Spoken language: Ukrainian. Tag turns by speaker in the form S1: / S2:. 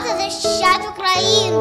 S1: Солдати защищать Україну.